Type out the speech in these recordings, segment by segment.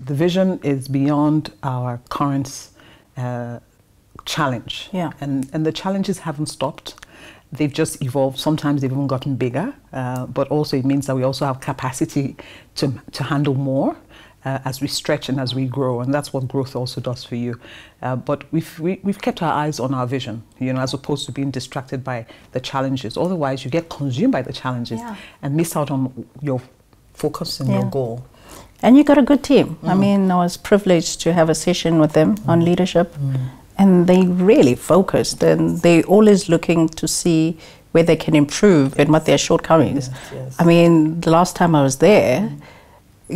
the vision is beyond our current uh, challenge. Yeah. And, and the challenges haven't stopped. They've just evolved. Sometimes they've even gotten bigger, uh, but also it means that we also have capacity to, to handle more. Uh, as we stretch and as we grow, and that's what growth also does for you. Uh, but we've we, have we have kept our eyes on our vision, you know, as opposed to being distracted by the challenges. Otherwise, you get consumed by the challenges Yeah. and miss out on your focus and your goal. And you got a good team. I Mm. mean, I was privileged to have a session with them mm. on leadership, mm. and they really focused, and they're always looking to see where they can improve and what their shortcomings. Yes, yes. I mean, the last time I was there, mm.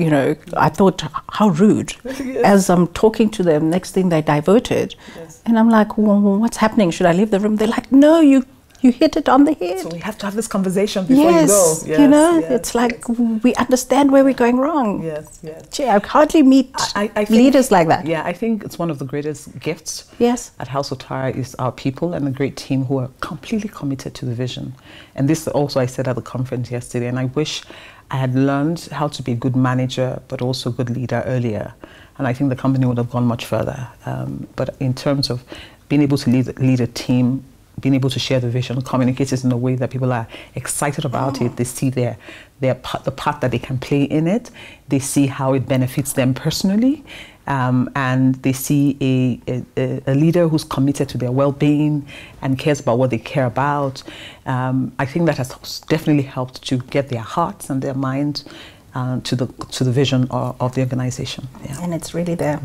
you know, I thought how rude. As I'm talking to them, next thing they diverted, Yes. and I'm like, well, what's happening? Should I leave the room? They're like, no, you you hit it on the head. So we have to have this conversation before yes, you go. Yes, you know, yes, it's like yes, we understand where we're going wrong. yes, yes. Gee, I hardly meet I, I think, leaders like that. Yeah, I think it's one of the greatest gifts Yes. at House of Tara is our people and a great team who are completely committed to the vision. And this also I said at the conference yesterday, and I wish I had learned how to be a good manager, but also a good leader earlier. And I think the company would have gone much further. Um, but in terms of being able to lead, lead a team, being able to share the vision, communicate it in a way that people are excited about it, they see their, their part, the part that they can play in it, they see how it benefits them personally, um, and they see a, a, a leader who's committed to their well-being and cares about what they care about. Um, I think that has definitely helped to get their hearts and their minds uh, to the to the vision of, of the organization. Yeah. And it's really there.